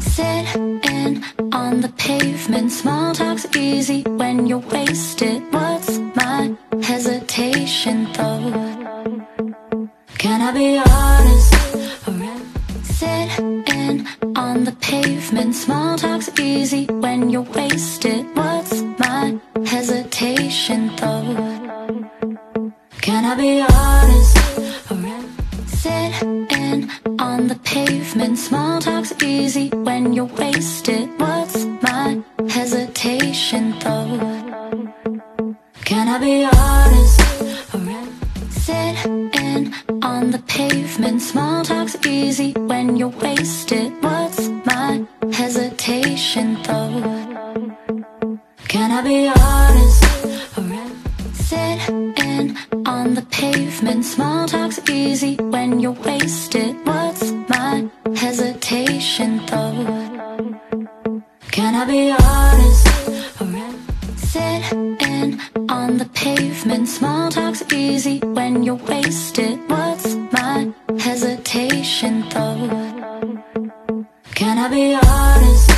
Sitting on the pavement, small talk's easy when you're wasted. What's my hesitation though? Can I be honest? Sitting on the pavement, small talk's easy when you're wasted. What's my hesitation though? Can I be honest? Sitting on the pavement, small talk's easy when you're wasted. What's my hesitation though? Can I be honest? Sitting on the pavement, small talk's easy when you're wasted. What's my hesitation though? Can I be honest? Sitting on the pavement, small talk's easy when you're wasted. What's my hesitation though? Can I be honest? Sitting on the pavement, small talk's easy when you're wasted. What's my hesitation though? Can I be honest?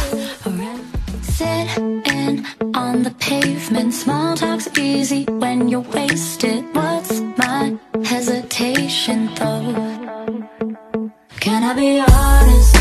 Sitting on the pavement, small talk's easy when you're wasted. What's temptation though Can I be honest?